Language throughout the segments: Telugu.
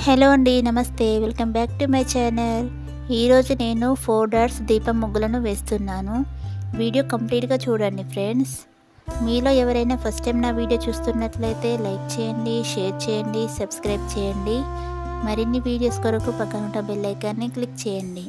హలో అండి నమస్తే. Welcome back to my channel. ఈరోజు నేను ఫోర్ డాట్స్ దీపం ముగ్గులను వేస్తున్నాను. వీడియో కంప్లీట్గా చూడండి ఫ్రెండ్స్. మీలో ఎవరైనా ఫస్ట్ టైం నా వీడియో చూస్తున్నట్లయితే లైక్ చేయండి షేర్ చేయండి సబ్స్క్రైబ్ చేయండి. మరిన్ని వీడియోస్ కొరకు పక్కన ఉన్న బెల్ ఐకాన్ని క్లిక్ చేయండి.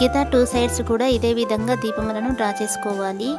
మిగతా టూ సైడ్స్ కూడా ఇదే విధంగా దీపములను డ్రా చేసుకోవాలి.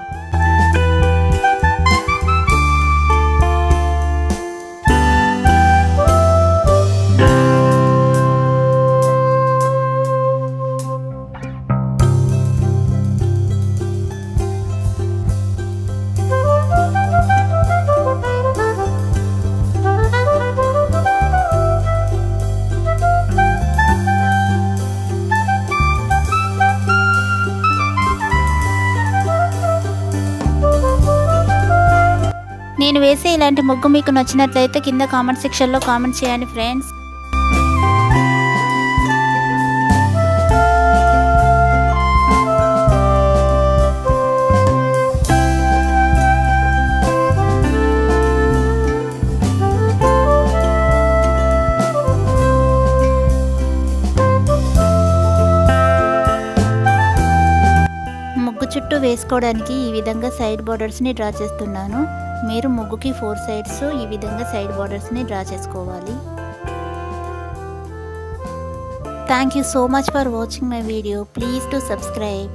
నేను వేసే ఇలాంటి ముగ్గు మీకు నచ్చినట్లయితే కింద కామెంట్ సెక్షన్లో కామెంట్ చేయండి ఫ్రెండ్స్. ముగ్గు చుట్టూ వేసుకోవడానికి ఈ విధంగా సైడ్ బార్డర్స్ని డ్రా చేస్తున్నాను. మీరు ముగ్గుకి ఫోర్ సైడ్స్ ఈ విధంగా సైడ్ బార్డర్స్ని డ్రా చేసుకోవాలి. Thank you so much for watching my video please to subscribe